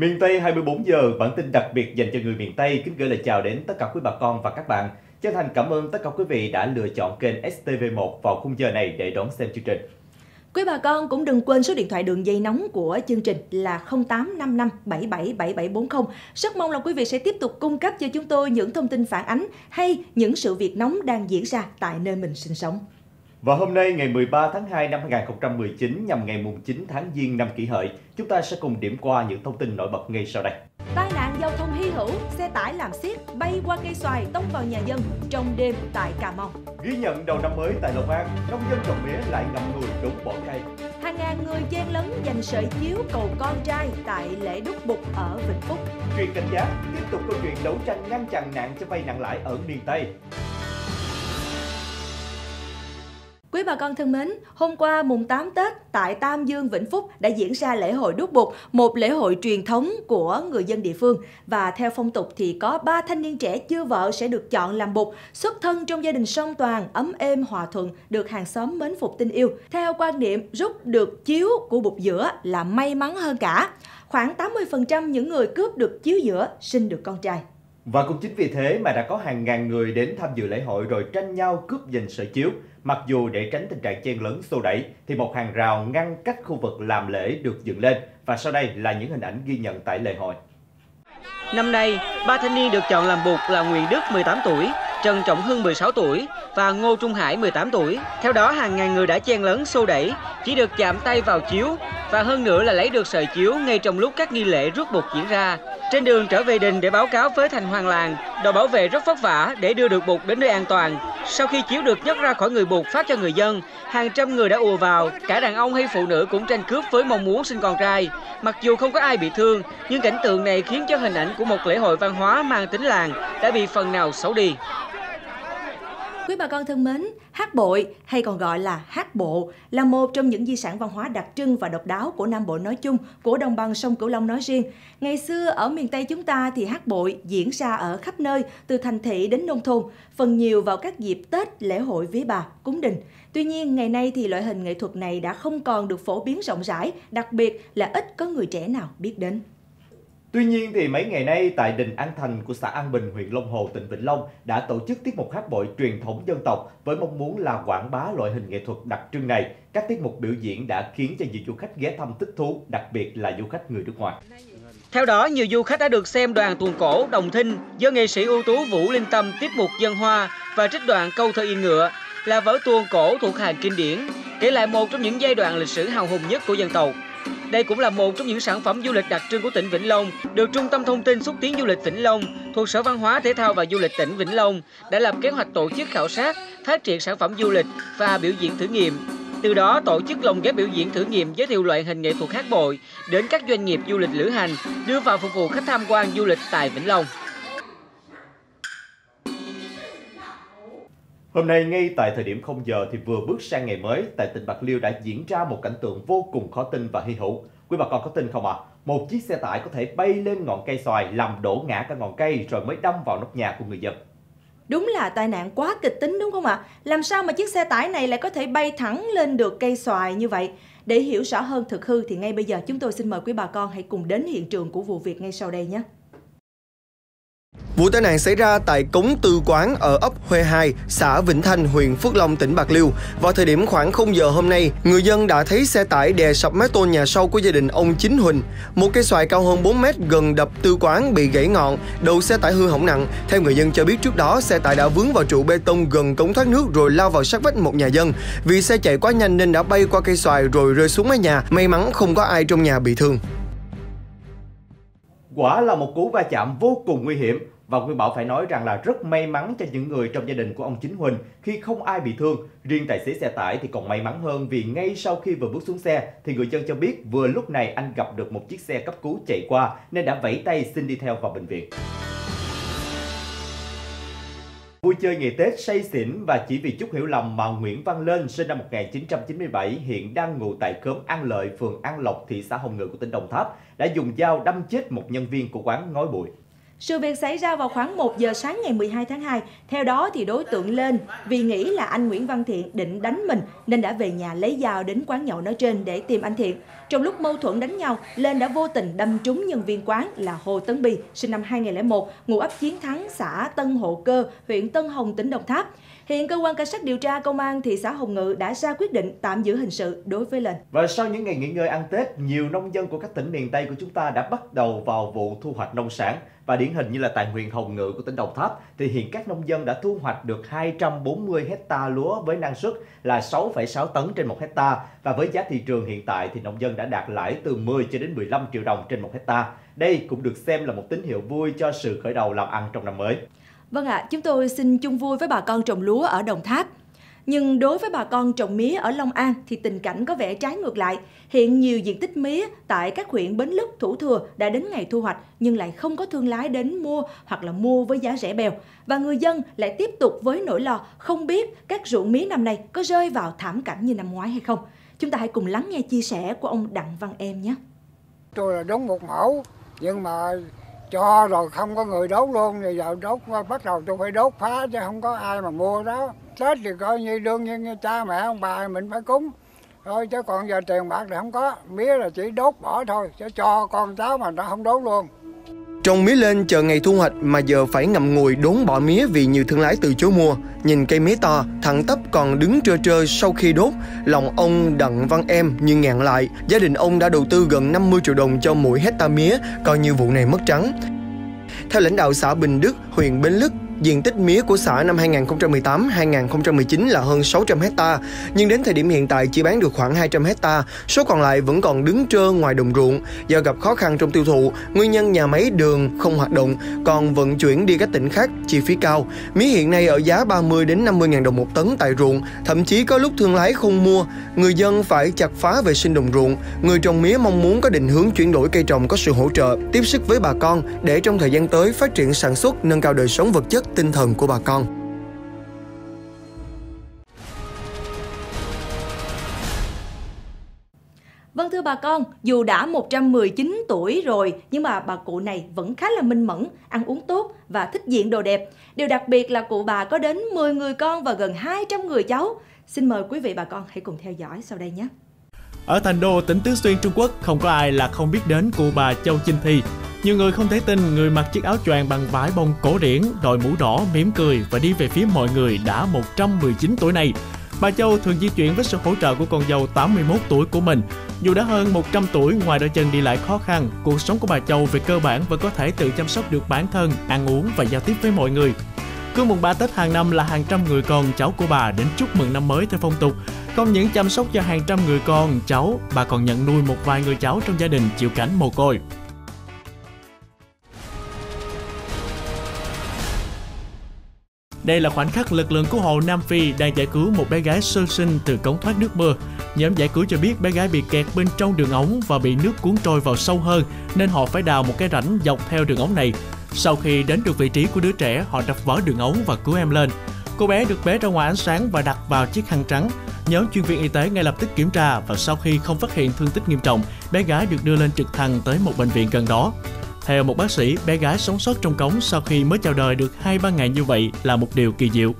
Miền Tây 24 giờ, bản tin đặc biệt dành cho người miền Tây kính gửi lời chào đến tất cả quý bà con và các bạn. Chân thành cảm ơn tất cả quý vị đã lựa chọn kênh STV1 vào khung giờ này để đón xem chương trình. Quý bà con cũng đừng quên số điện thoại đường dây nóng của chương trình là 0855 777740. Rất mong là quý vị sẽ tiếp tục cung cấp cho chúng tôi những thông tin phản ánh hay những sự việc nóng đang diễn ra tại nơi mình sinh sống. Và hôm nay ngày 13 tháng 2 năm 2019 nhằm ngày mùng 9 tháng Giêng năm kỷ hợi, chúng ta sẽ cùng điểm qua những thông tin nổi bật ngay sau đây. Tai nạn giao thông hy hữu, xe tải làm xiết bay qua cây xoài tông vào nhà dân trong đêm tại Cà Mau. Ghi nhận đầu năm mới tại Long An, nông dân trồng mía lại ngậm ngùi đốn bỏ cây. Hàng ngàn người chen lấn giành sợi chiếu cầu con trai tại lễ đúc bục ở Vĩnh Phúc. Truyền cảnh giác tiếp tục câu chuyện đấu tranh ngăn chặn nạn cho vay nặng lãi ở miền Tây. Quý bà con thân mến, hôm qua mùng 8 Tết tại Tam Dương, Vĩnh Phúc đã diễn ra lễ hội đúc bụt, một lễ hội truyền thống của người dân địa phương. Và theo phong tục thì có ba thanh niên trẻ chưa vợ sẽ được chọn làm bụt, xuất thân trong gia đình song toàn, ấm êm, hòa thuận, được hàng xóm mến phục tin yêu. Theo quan niệm, rút được chiếu của bụt giữa là may mắn hơn cả. Khoảng 80% những người cướp được chiếu giữa sinh được con trai. Và cũng chính vì thế mà đã có hàng ngàn người đến tham dự lễ hội rồi tranh nhau cướp giành sợi chiếu. Mặc dù để tránh tình trạng chen lấn xô đẩy thì một hàng rào ngăn cách khu vực làm lễ được dựng lên và sau đây là những hình ảnh ghi nhận tại lễ hội. Năm nay, ba thanh niên được chọn làm bục là Nguyễn Đức 18 tuổi, Trần Trọng Hưng 16 tuổi và Ngô Trung Hải 18 tuổi. Theo đó, hàng ngàn người đã chen lấn xô đẩy, chỉ được chạm tay vào chiếu và hơn nữa là lấy được sợi chiếu ngay trong lúc các nghi lễ rước bục diễn ra. Trên đường trở về đình để báo cáo với thành hoàng làng, đội bảo vệ rất vất vả để đưa được bụt đến nơi an toàn. Sau khi chiếu được nhấc ra khỏi người bụt phát cho người dân, hàng trăm người đã ùa vào, cả đàn ông hay phụ nữ cũng tranh cướp với mong muốn sinh con trai. Mặc dù không có ai bị thương, nhưng cảnh tượng này khiến cho hình ảnh của một lễ hội văn hóa mang tính làng đã bị phần nào xấu đi. Quý bà con thân mến, hát bội hay còn gọi là hát bộ là một trong những di sản văn hóa đặc trưng và độc đáo của Nam Bộ nói chung, của đồng bằng sông Cửu Long nói riêng. Ngày xưa ở miền Tây chúng ta thì hát bội diễn ra ở khắp nơi, từ thành thị đến nông thôn, phần nhiều vào các dịp Tết, lễ hội vía bà, cúng đình. Tuy nhiên, ngày nay thì loại hình nghệ thuật này đã không còn được phổ biến rộng rãi, đặc biệt là ít có người trẻ nào biết đến. Tuy nhiên thì mấy ngày nay tại đình An Thành của xã An Bình, huyện Long Hồ, tỉnh Vĩnh Long đã tổ chức tiết mục hát bội truyền thống dân tộc với mong muốn là quảng bá loại hình nghệ thuật đặc trưng này. Các tiết mục biểu diễn đã khiến cho nhiều du khách ghé thăm thích thú, đặc biệt là du khách người nước ngoài. Theo đó, nhiều du khách đã được xem đoàn tuồng cổ Đồng Thinh do nghệ sĩ ưu tú Vũ Linh Tâm tiết mục dân hoa và trích đoạn câu thơ yên ngựa là vở tuồng cổ thuộc hàng kinh điển, kể lại một trong những giai đoạn lịch sử hào hùng nhất của dân tộc. Đây cũng là một trong những sản phẩm du lịch đặc trưng của tỉnh Vĩnh Long, được Trung tâm Thông tin xúc tiến du lịch Vĩnh Long thuộc Sở Văn hóa Thể thao và Du lịch tỉnh Vĩnh Long đã lập kế hoạch tổ chức khảo sát, phát triển sản phẩm du lịch và biểu diễn thử nghiệm. Từ đó tổ chức lồng ghép biểu diễn thử nghiệm giới thiệu loại hình nghệ thuật hát bội đến các doanh nghiệp du lịch lữ hành, đưa vào phục vụ khách tham quan du lịch tại Vĩnh Long. Hôm nay ngay tại thời điểm 0 giờ thì vừa bước sang ngày mới, tại tỉnh Bạc Liêu đã diễn ra một cảnh tượng vô cùng khó tin và hy hữu. Quý bà con có tin không ạ? À? Một chiếc xe tải có thể bay lên ngọn cây xoài làm đổ ngã cả ngọn cây rồi mới đâm vào nóc nhà của người dân. Đúng là tai nạn quá kịch tính đúng không ạ? À? Làm sao mà chiếc xe tải này lại có thể bay thẳng lên được cây xoài như vậy? Để hiểu rõ hơn thực hư thì ngay bây giờ chúng tôi xin mời quý bà con hãy cùng đến hiện trường của vụ việc ngay sau đây nhé. Vụ tai nạn xảy ra tại cống tư quán ở ấp Huê 2, xã Vĩnh Thanh, huyện Phước Long, tỉnh Bạc Liêu. Vào thời điểm khoảng 0 giờ hôm nay, người dân đã thấy xe tải đè sập mái tôn nhà sau của gia đình ông Chính Huỳnh. Một cây xoài cao hơn 4 mét gần đập tư quán bị gãy ngọn, đầu xe tải hư hỏng nặng. Theo người dân cho biết trước đó, xe tải đã vướng vào trụ bê tông gần cống thoát nước rồi lao vào sát vách một nhà dân. Vì xe chạy quá nhanh nên đã bay qua cây xoài rồi rơi xuống mái nhà. May mắn không có ai trong nhà bị thương. Quả là một cú va chạm vô cùng nguy hiểm và Nguyên Bảo phải nói rằng là rất may mắn cho những người trong gia đình của ông Chính Huỳnh khi không ai bị thương. Riêng tài xế xe tải thì còn may mắn hơn vì ngay sau khi vừa bước xuống xe thì người dân cho biết vừa lúc này anh gặp được một chiếc xe cấp cứu chạy qua nên đã vẫy tay xin đi theo vào bệnh viện. Vui chơi ngày Tết say xỉn và chỉ vì chút hiểu lầm mà Nguyễn Văn Lên sinh năm 1997 hiện đang ngụ tại khóm An Lợi, phường An Lộc, thị xã Hồng Ngự của tỉnh Đồng Tháp đã dùng dao đâm chết một nhân viên của quán ngói bụi. Sự việc xảy ra vào khoảng 1 giờ sáng ngày 12 tháng 2. Theo đó thì đối tượng lên vì nghĩ là anh Nguyễn Văn Thiện định đánh mình nên đã về nhà lấy dao đến quán nhậu nói trên để tìm anh Thiện. Trong lúc mâu thuẫn đánh nhau, Lên đã vô tình đâm trúng nhân viên quán là Hồ Tấn Bi, sinh năm 2001, ngụ ấp Chiến Thắng, xã Tân Hộ Cơ, huyện Tân Hồng, tỉnh Đồng Tháp. Hiện cơ quan cảnh sát điều tra công an thị xã Hồng Ngự đã ra quyết định tạm giữ hình sự đối với Lên. Và sau những ngày nghỉ ngơi ăn Tết, nhiều nông dân của các tỉnh miền Tây của chúng ta đã bắt đầu vào vụ thu hoạch nông sản và điển hình như là tại huyện Hồng Ngự của tỉnh Đồng Tháp thì hiện các nông dân đã thu hoạch được 240 hecta lúa với năng suất là 6,6 tấn trên 1 hecta và với giá thị trường hiện tại thì nông dân đã đạt lãi từ 10 cho đến 15 triệu đồng trên 1 hecta. Đây cũng được xem là một tín hiệu vui cho sự khởi đầu làm ăn trong năm mới. Vâng ạ, à, chúng tôi xin chung vui với bà con trồng lúa ở Đồng Tháp. Nhưng đối với bà con trồng mía ở Long An thì tình cảnh có vẻ trái ngược lại. Hiện nhiều diện tích mía tại các huyện Bến Lức, Thủ Thừa đã đến ngày thu hoạch nhưng lại không có thương lái đến mua hoặc là mua với giá rẻ bèo. Và người dân lại tiếp tục với nỗi lo không biết các ruộng mía năm nay có rơi vào thảm cảnh như năm ngoái hay không. Chúng ta hãy cùng lắng nghe chia sẻ của ông Đặng Văn Em nhé. Tôi là đúng một mẫu nhưng mà cho rồi không có người đốt luôn rồi giờ đốt bắt đầu tôi phải đốt phá chứ không có ai mà mua đó tết thì coi như đương nhiên cha mẹ ông bà mình phải cúng thôi chứ còn giờ tiền bạc thì không có mía là chỉ đốt bỏ thôi chứ cho con cháu mà nó không đốt luôn Trồng mía lên chờ ngày thu hoạch mà giờ phải ngậm ngùi đốn bỏ mía vì nhiều thương lái từ chối mua. Nhìn cây mía to, thẳng tắp còn đứng trơ trơ sau khi đốt, lòng ông Đặng Văn Em như ngàn lại. Gia đình ông đã đầu tư gần 50 triệu đồng cho mỗi hecta mía, coi như vụ này mất trắng. Theo lãnh đạo xã Bình Đức, huyện Bến Lức, Diện tích mía của xã năm 2018-2019 là hơn 600 hecta, nhưng đến thời điểm hiện tại chỉ bán được khoảng 200 hecta, số còn lại vẫn còn đứng trơ ngoài đồng ruộng do gặp khó khăn trong tiêu thụ. Nguyên nhân nhà máy đường không hoạt động, còn vận chuyển đi các tỉnh khác chi phí cao. Mía hiện nay ở giá 30 đến 50 ngàn đồng một tấn tại ruộng, thậm chí có lúc thương lái không mua, người dân phải chặt phá vệ sinh đồng ruộng. Người trồng mía mong muốn có định hướng chuyển đổi cây trồng có sự hỗ trợ, tiếp sức với bà con để trong thời gian tới phát triển sản xuất, nâng cao đời sống vật chất tinh thần của bà con. Vâng thưa bà con, dù đã 119 tuổi rồi nhưng mà bà cụ này vẫn khá là minh mẫn, ăn uống tốt và thích diện đồ đẹp. Điều đặc biệt là cụ bà có đến 10 người con và gần 200 người cháu. Xin mời quý vị bà con hãy cùng theo dõi sau đây nhé. Ở thành đô tỉnh Tứ Xuyên Trung Quốc không có ai là không biết đến cụ bà Châu Chinh Thi, nhiều người không thể tin người mặc chiếc áo choàng bằng vải bông cổ điển, đội mũ đỏ, mỉm cười và đi về phía mọi người đã 119 tuổi này. Bà Châu thường di chuyển với sự hỗ trợ của con dâu 81 tuổi của mình. Dù đã hơn 100 tuổi, ngoài đôi chân đi lại khó khăn, cuộc sống của bà Châu về cơ bản vẫn có thể tự chăm sóc được bản thân, ăn uống và giao tiếp với mọi người. Cứ mùng 3 Tết hàng năm là hàng trăm người con cháu của bà đến chúc mừng năm mới theo phong tục. Không những chăm sóc cho hàng trăm người con cháu, bà còn nhận nuôi một vài người cháu trong gia đình chịu cảnh mồ côi. Đây là khoảnh khắc lực lượng cứu hộ Nam Phi đang giải cứu một bé gái sơ sinh từ cống thoát nước mưa. Nhóm giải cứu cho biết bé gái bị kẹt bên trong đường ống và bị nước cuốn trôi vào sâu hơn nên họ phải đào một cái rãnh dọc theo đường ống này. Sau khi đến được vị trí của đứa trẻ, họ đập vỡ đường ống và cứu em lên. Cô bé được bế ra ngoài ánh sáng và đặt vào chiếc khăn trắng. Nhóm chuyên viên y tế ngay lập tức kiểm tra và sau khi không phát hiện thương tích nghiêm trọng, bé gái được đưa lên trực thăng tới một bệnh viện gần đó. Theo một bác sĩ, bé gái sống sót trong cống sau khi mới chào đời được 2-3 ngày như vậy là một điều kỳ diệu.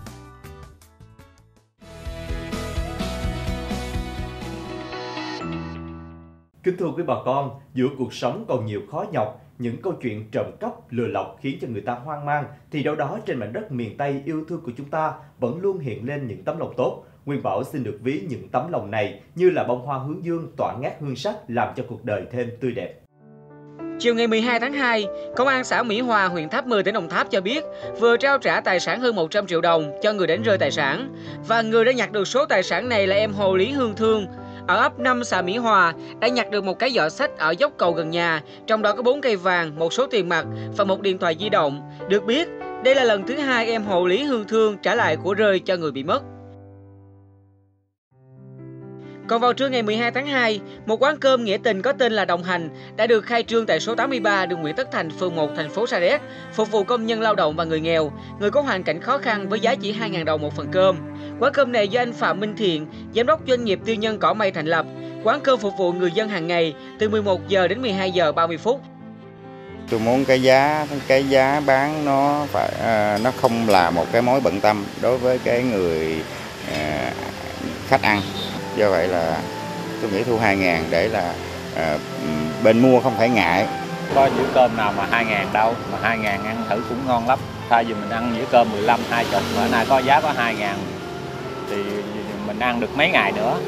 Kính thưa quý bà con, giữa cuộc sống còn nhiều khó nhọc, những câu chuyện trộm cắp, lừa lọc khiến cho người ta hoang mang, thì đâu đó trên mảnh đất miền Tây yêu thương của chúng ta vẫn luôn hiện lên những tấm lòng tốt. Nguyên Bảo xin được ví những tấm lòng này như là bông hoa hướng dương tỏa ngát hương sắc làm cho cuộc đời thêm tươi đẹp. Chiều ngày 12 tháng 2, Công an xã Mỹ Hòa, huyện Tháp 10, tỉnh Đồng Tháp cho biết vừa trao trả tài sản hơn 100 triệu đồng cho người đánh rơi tài sản. Và người đã nhặt được số tài sản này là em Hồ Lý Hương Thương, ở ấp 5 xã Mỹ Hòa đã nhặt được một cái giỏ sách ở dốc cầu gần nhà, trong đó có 4 cây vàng, một số tiền mặt và một điện thoại di động. Được biết, đây là lần thứ hai em Hồ Lý Hương Thương trả lại của rơi cho người bị mất. Còn vào trưa ngày 12 tháng 2, một quán cơm nghĩa tình có tên là Đồng Hành đã được khai trương tại số 83 đường Nguyễn Tất Thành, phường 1, thành phố Sa Đéc, phục vụ công nhân lao động và người nghèo, người có hoàn cảnh khó khăn với giá chỉ 2.000 đồng một phần cơm. Quán cơm này do anh Phạm Minh Thiện, giám đốc doanh nghiệp tư nhân Cỏ Mây thành lập. Quán cơm phục vụ người dân hàng ngày từ 11 giờ đến 12 giờ 30 phút. Tôi muốn cái giá cái giá bán nó phải à, nó không là một cái mối bận tâm đối với cái người à, khách ăn. Do vậy là tôi nghĩ thu 2 ngàn để là à, bên mua không phải ngại. Có dĩa cơm nào mà 2 ngàn đâu, mà 2 ngàn ăn thử cũng ngon lắm. Thay vì mình ăn dĩa cơm 15, 20, mà nay có giá có 2 ngàn thì mình ăn được mấy ngày nữa.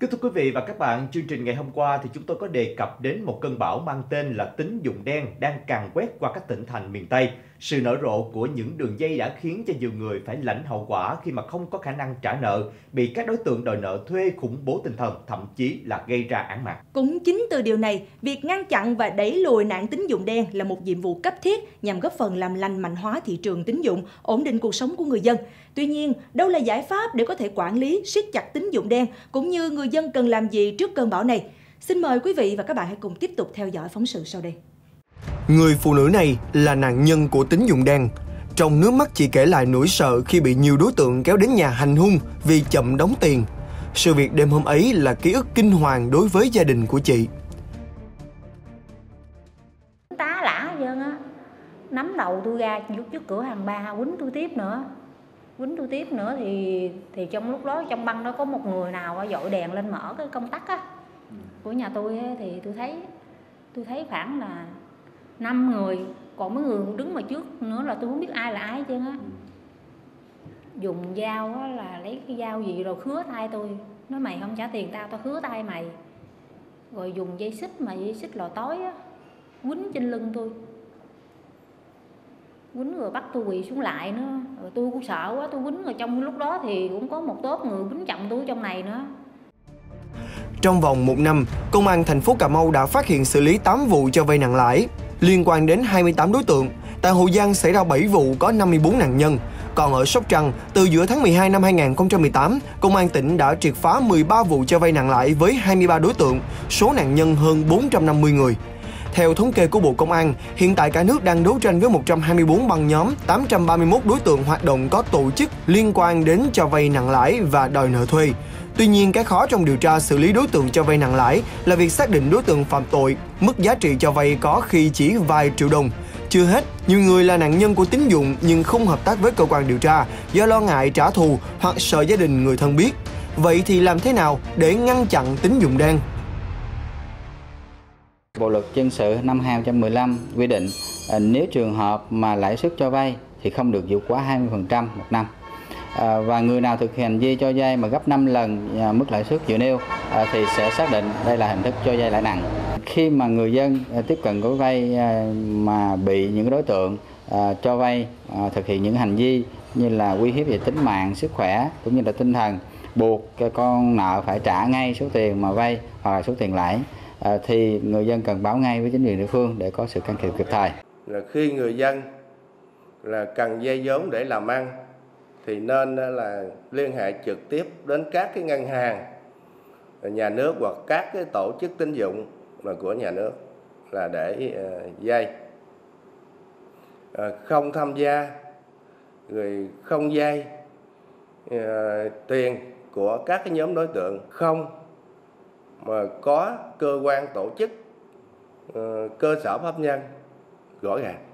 Kính thưa quý vị và các bạn, chương trình ngày hôm qua thì chúng tôi có đề cập đến một cơn bão mang tên là tín dụng đen đang càn quét qua các tỉnh thành miền Tây. Sự nở rộ của những đường dây đã khiến cho nhiều người phải lãnh hậu quả khi mà không có khả năng trả nợ, bị các đối tượng đòi nợ thuê khủng bố tinh thần, thậm chí là gây ra án mạng. Cũng chính từ điều này, việc ngăn chặn và đẩy lùi nạn tín dụng đen là một nhiệm vụ cấp thiết nhằm góp phần làm lành mạnh hóa thị trường tín dụng, ổn định cuộc sống của người dân. Tuy nhiên, đâu là giải pháp để có thể quản lý, siết chặt tín dụng đen cũng như người dân cần làm gì trước cơn bão này? Xin mời quý vị và các bạn hãy cùng tiếp tục theo dõi phóng sự sau đây. Người phụ nữ này là nạn nhân của tín dụng đen. Trong nước mắt chị kể lại nỗi sợ khi bị nhiều đối tượng kéo đến nhà hành hung vì chậm đóng tiền. Sự việc đêm hôm ấy là ký ức kinh hoàng đối với gia đình của chị. Tá lả dân á, nắm đầu tôi ra trước, trước cửa hàng ba quýnh tôi tiếp nữa quýnh tôi tiếp nữa thì thì trong lúc đó trong băng đó có một người nào dội đèn lên mở cái công tắc á của nhà tôi ấy, thì tôi thấy tôi thấy khoảng là năm người còn mấy người đứng mà trước nữa là tôi không biết ai là ai chứ á. Dùng dao á, là lấy cái dao gì rồi khứa tay tôi. Nói mày không trả tiền tao tao khứa tay mày. Rồi dùng dây xích mà dây xích lò tối á quýnh trên lưng tôi. Quýnh rồi bắt tôi quỳ xuống lại nữa. Rồi tôi cũng sợ quá tôi quýnh rồi trong lúc đó thì cũng có một tốp người quýnh chồng tôi trong này nữa. Trong vòng một năm, Công an thành phố Cà Mau đã phát hiện xử lý 8 vụ cho vay nặng lãi, liên quan đến 28 đối tượng. Tại Hậu Giang xảy ra 7 vụ có 54 nạn nhân. Còn ở Sóc Trăng, từ giữa tháng 12 năm 2018, Công an tỉnh đã triệt phá 13 vụ cho vay nặng lãi với 23 đối tượng, số nạn nhân hơn 450 người. Theo thống kê của Bộ Công an, hiện tại cả nước đang đấu tranh với 124 băng nhóm, 831 đối tượng hoạt động có tổ chức liên quan đến cho vay nặng lãi và đòi nợ thuê. Tuy nhiên, cái khó trong điều tra xử lý đối tượng cho vay nặng lãi là việc xác định đối tượng phạm tội, mức giá trị cho vay có khi chỉ vài triệu đồng. Chưa hết, nhiều người là nạn nhân của tín dụng nhưng không hợp tác với cơ quan điều tra do lo ngại trả thù hoặc sợ gia đình người thân biết. Vậy thì làm thế nào để ngăn chặn tín dụng đen? Bộ luật dân sự năm 2015 quy định à, nếu trường hợp mà lãi suất cho vay thì không được vượt quá 20% một năm. À, và người nào thực hiện hành vi cho vay mà gấp 5 lần à, mức lãi suất vừa nêu à, thì sẽ xác định đây là hình thức cho vay lãi nặng. Khi mà người dân à, tiếp cận gói vay à, mà bị những đối tượng à, cho vay à, thực hiện những hành vi như là uy hiếp về tính mạng, sức khỏe cũng như là tinh thần buộc à, con nợ phải trả ngay số tiền mà vay hoặc là số tiền lãi À, thì người dân cần báo ngay với chính quyền địa phương để có sự can thiệp kịp thời. Là khi người dân là cần dây vốn để làm ăn, thì nên là liên hệ trực tiếp đến các cái ngân hàng, nhà nước hoặc các cái tổ chức tín dụng mà của nhà nước là để à, dây à, không tham gia người không dây tiền của các cái nhóm đối tượng không mà có cơ quan tổ chức ờ, cơ sở pháp nhân rõ ràng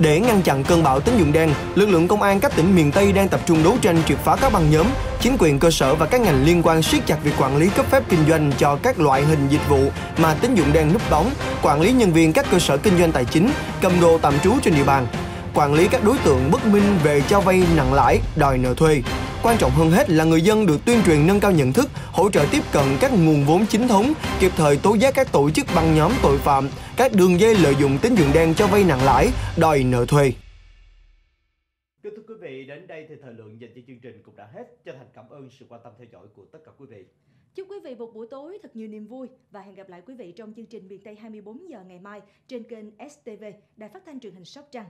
để ngăn chặn cơn bão tín dụng đen, lực lượng công an các tỉnh miền Tây đang tập trung đấu tranh triệt phá các băng nhóm, chính quyền cơ sở và các ngành liên quan siết chặt việc quản lý cấp phép kinh doanh cho các loại hình dịch vụ mà tín dụng đen núp bóng, quản lý nhân viên các cơ sở kinh doanh tài chính, cầm đồ tạm trú trên địa bàn, quản lý các đối tượng bất minh về cho vay nặng lãi, đòi nợ thuê. Quan trọng hơn hết là người dân được tuyên truyền nâng cao nhận thức, hỗ trợ tiếp cận các nguồn vốn chính thống, kịp thời tố giác các tổ chức băng nhóm tội phạm, các đường dây lợi dụng tín dụng đen cho vay nặng lãi, đòi nợ thuê. Kính thưa quý vị, đến đây thì thời lượng dành cho chương trình cũng đã hết. Chân thành cảm ơn sự quan tâm theo dõi của tất cả quý vị. Chúc quý vị một buổi tối thật nhiều niềm vui và hẹn gặp lại quý vị trong chương trình miền Tây 24 giờ ngày mai trên kênh STV, Đài Phát thanh truyền hình Sóc Trăng.